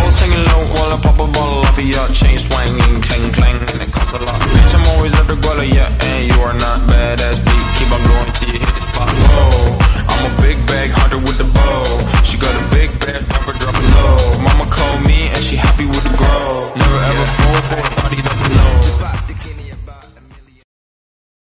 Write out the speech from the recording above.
All singing low while I pop a bottle off of your chain swinging, clang clang, and it costs a lot. Bitch, I'm always at the guala, yeah, and you are not badass beat. Keep on going till you hit